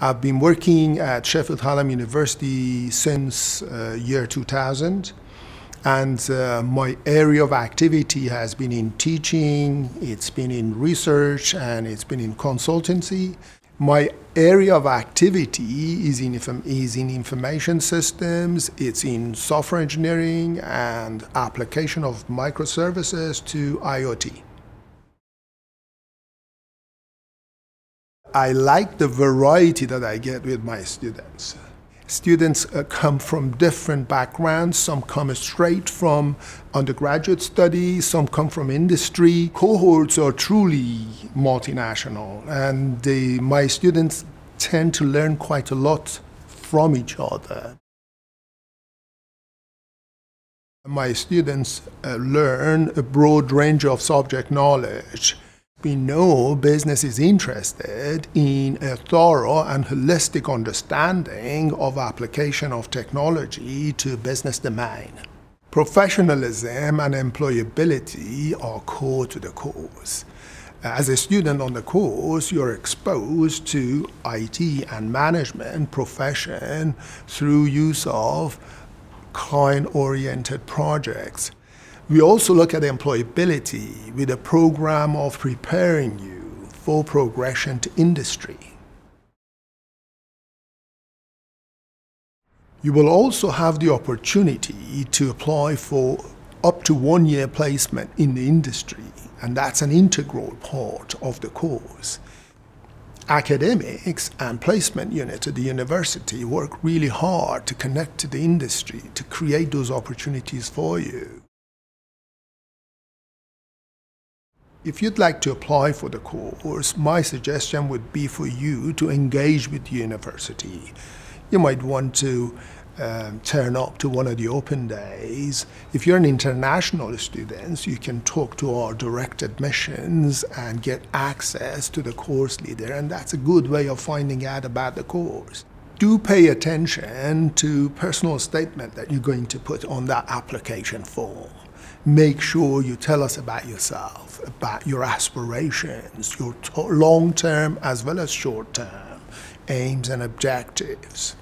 I've been working at Sheffield Hallam University since uh, year 2000 and uh, my area of activity has been in teaching, it's been in research and it's been in consultancy. My area of activity is in, is in information systems, it's in software engineering and application of microservices to IoT. I like the variety that I get with my students. Students uh, come from different backgrounds. Some come straight from undergraduate studies, some come from industry. Cohorts are truly multinational, and the, my students tend to learn quite a lot from each other. My students uh, learn a broad range of subject knowledge we know business is interested in a thorough and holistic understanding of application of technology to business domain. Professionalism and employability are core to the course. As a student on the course, you're exposed to IT and management profession through use of client-oriented projects. We also look at employability with a program of preparing you for progression to industry. You will also have the opportunity to apply for up to one year placement in the industry, and that's an integral part of the course. Academics and placement unit at the university work really hard to connect to the industry to create those opportunities for you. If you'd like to apply for the course, my suggestion would be for you to engage with the university. You might want to um, turn up to one of the open days. If you're an international student, you can talk to our direct admissions and get access to the course leader, and that's a good way of finding out about the course. Do pay attention to personal statement that you're going to put on that application form make sure you tell us about yourself, about your aspirations, your long term as well as short term aims and objectives.